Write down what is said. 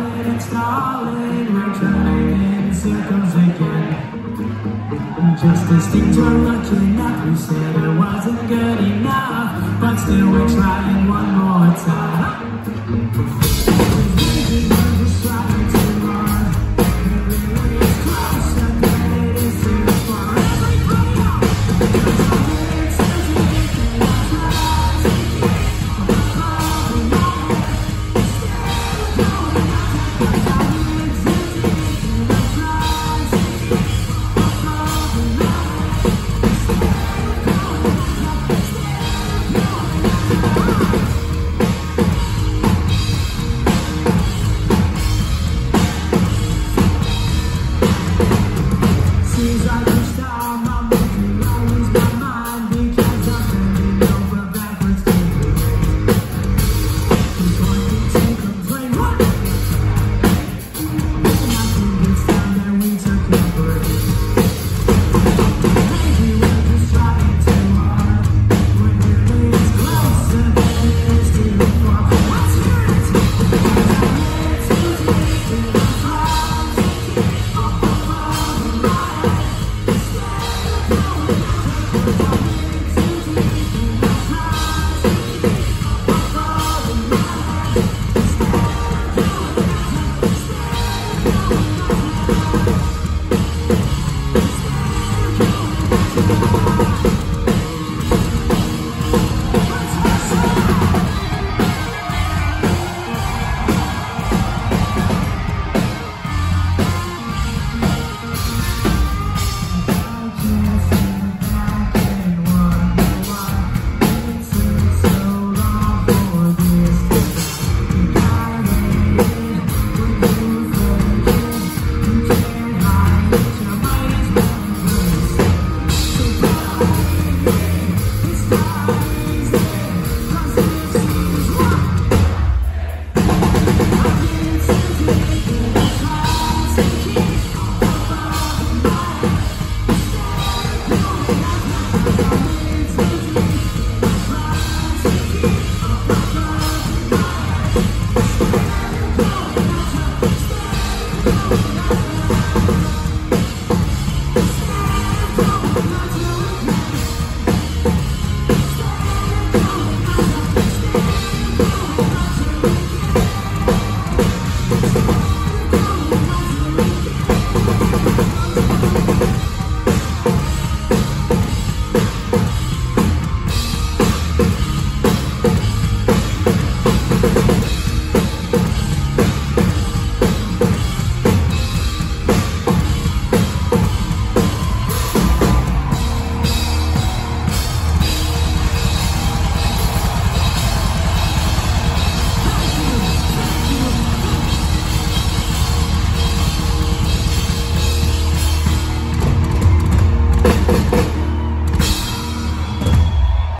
prophets calling, returning in circles again. Just as things were looking up, we said it wasn't good enough, but still we're trying one more.